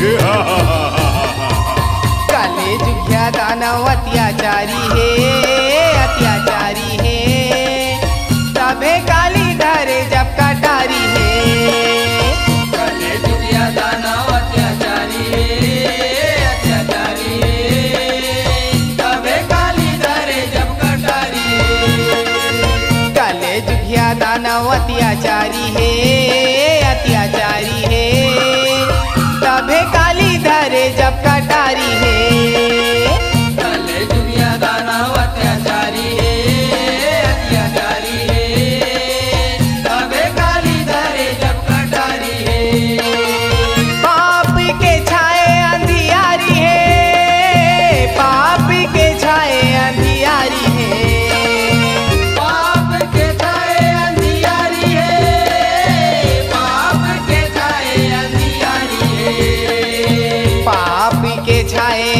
गे काले दानव अत्याचारी है अत्याचारी है। तबे का caer.